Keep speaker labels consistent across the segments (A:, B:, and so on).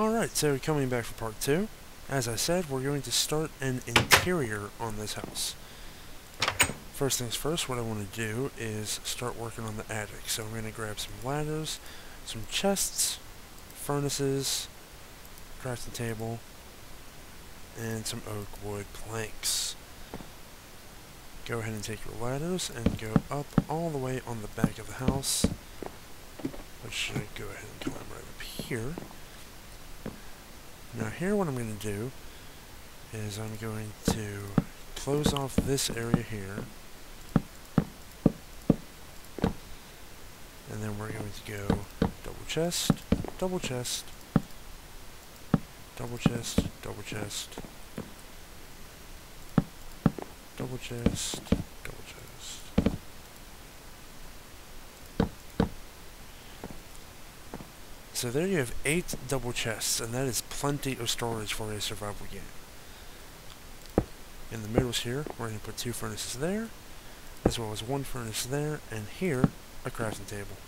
A: Alright, so coming back for part two. As I said, we're going to start an interior on this house. First things first, what I want to do is start working on the attic. So I'm going to grab some ladders, some chests, furnaces, crafting table, and some oak wood planks. Go ahead and take your ladders and go up all the way on the back of the house. Which should go ahead and climb right up here. Now here what I'm going to do is I'm going to close off this area here. And then we're going to go double chest, double chest, double chest, double chest, double chest, double chest. So there you have eight double chests, and that is plenty of storage for a survival game. In the middle here, we're going to put two furnaces there, as well as one furnace there, and here, a crafting table.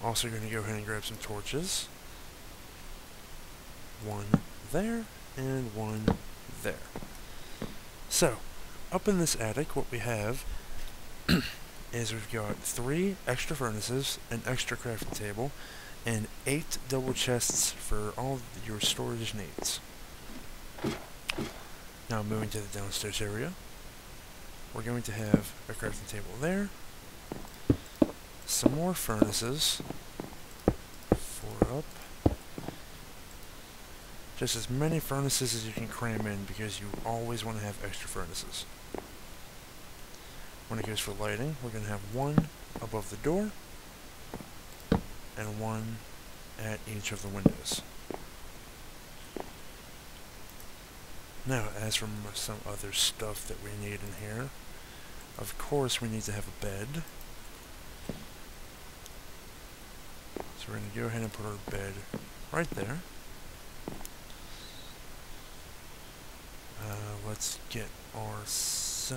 A: Also going to go ahead and grab some torches. One there, and one there. So, up in this attic, what we have is we've got three extra furnaces, an extra crafting table, and eight double chests for all your storage needs. Now moving to the downstairs area, we're going to have a crafting table there, some more furnaces, four up, just as many furnaces as you can cram in because you always want to have extra furnaces. When it goes for lighting, we're going to have one above the door, and one at each of the windows. Now, as for some other stuff that we need in here, of course we need to have a bed. So we're going to go ahead and put our bed right there. Uh, let's get ourselves...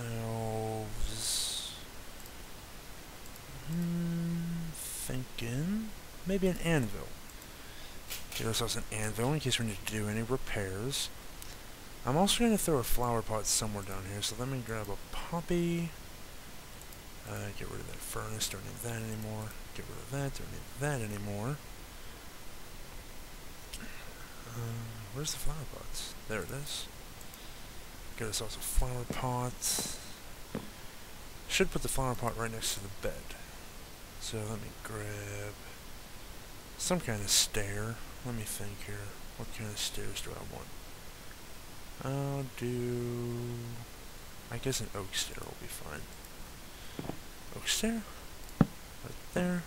A: Hmm, thinking maybe an anvil. Get ourselves an anvil in case we need to do any repairs. I'm also going to throw a flower pot somewhere down here, so let me grab a poppy. Uh, get rid of that furnace, don't need that anymore. Get rid of that, don't need that anymore. Uh, where's the flower pots? There it is. Get ourselves a flower pot. Should put the flower pot right next to the bed. So let me grab some kind of stair. Let me think here. What kind of stairs do I want? I'll do... I guess an oak stair will be fine. Oak stair. Right there.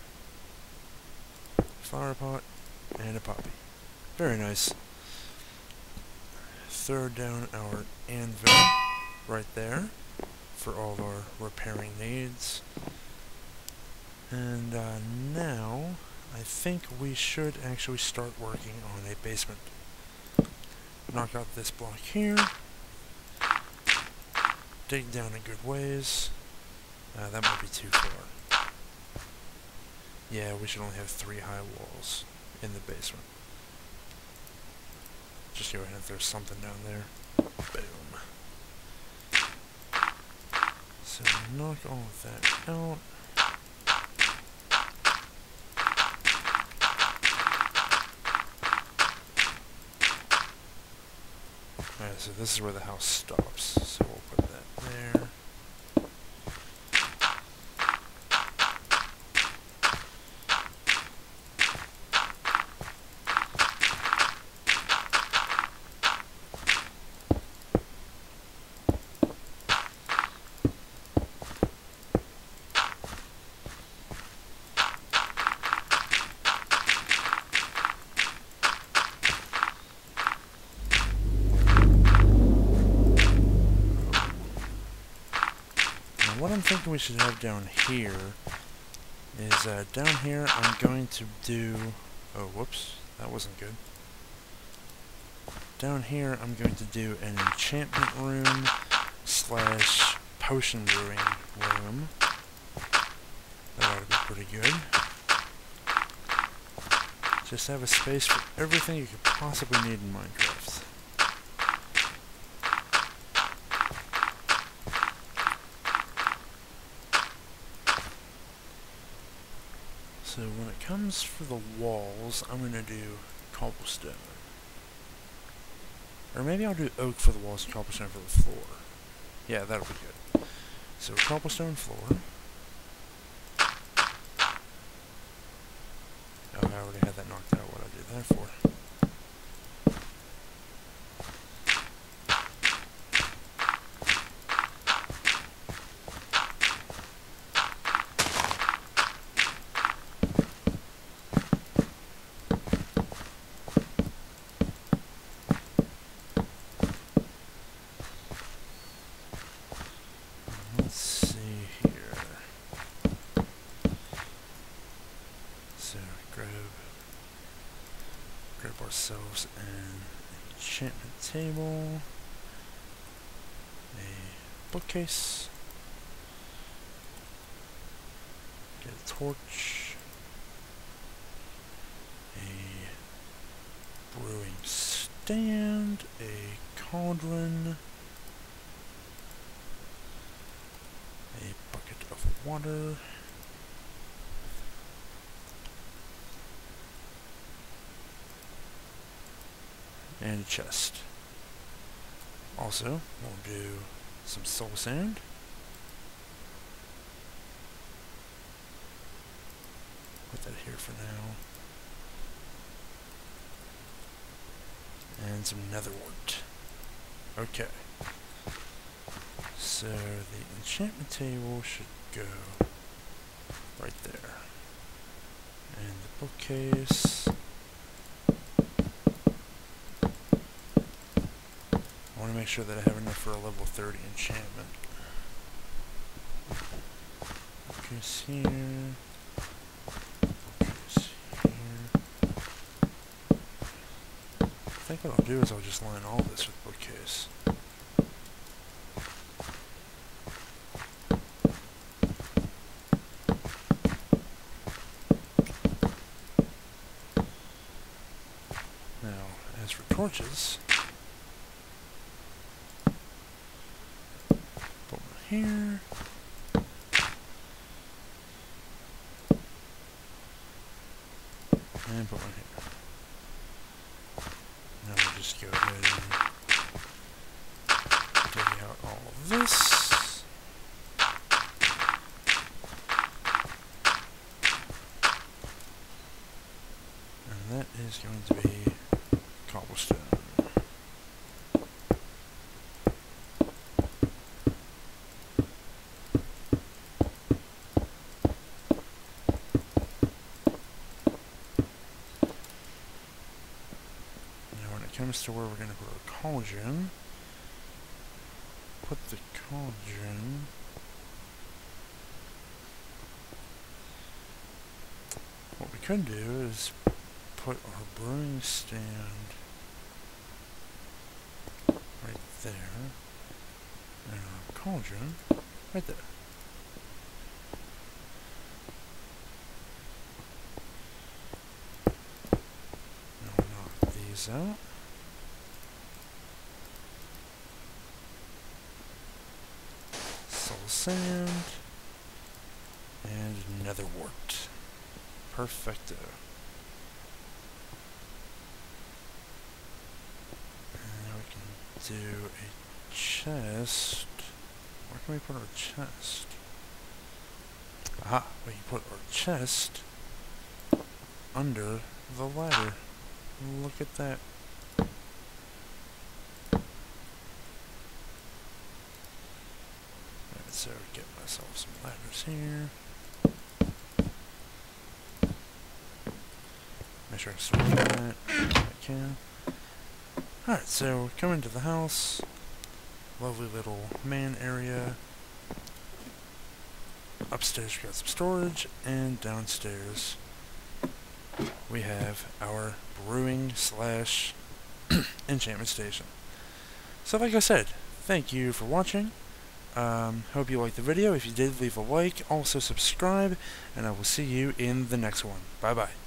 A: Flower pot. And a poppy. Very nice. Throw down our anvil right there for all of our repairing needs. And uh, now, I think we should actually start working on a basement. Knock out this block here. Dig down a good ways. Uh, that might be too far. Yeah, we should only have three high walls in the basement. Just go ahead and throw something down there. Boom. So knock all of that out. Alright, so this is where the house stops. So we'll put that there. what I'm thinking we should have down here is uh, down here I'm going to do... Oh, whoops. That wasn't good. Down here I'm going to do an enchantment room slash potion brewing room. That ought to be pretty good. Just have a space for everything you could possibly need in Minecraft. So when it for the walls, I'm going to do cobblestone. Or maybe I'll do oak for the walls and cobblestone for the floor. Yeah, that'll be good. So cobblestone floor. Oh, I already had that knocked out. What I did that for? Let's see here. So grab grab ourselves an enchantment table, a bookcase, get a torch, a brewing stand, a cauldron. a bucket of water. And chest. Also, we'll do some soul sand. Put that here for now. And some nether wart. Okay. So the enchantment table should go right there. And the bookcase. I want to make sure that I have enough for a level 30 enchantment. Bookcase here. Bookcase here. I think what I'll do is I'll just line all this with bookcase. Now, as for torches, here. And put one here. Now we'll just go ahead and dig out all of this. And that is going to be cobblestone. Comes to where we're going to put our cauldron, put the cauldron what we could do is put our brewing stand right there, and our cauldron right there. Now knock these out. Soul sand and nether wart. Perfecto. And we can do a chest. Where can we put our chest? Aha, we can put our chest under the ladder. Look at that. So get myself some ladders here. Make sure I store that if I can. Alright, so we're coming to the house. Lovely little man area. Upstairs we got some storage, and downstairs we have our brewing slash enchantment station. So like I said, thank you for watching. Um, hope you liked the video. If you did, leave a like. Also subscribe, and I will see you in the next one. Bye bye.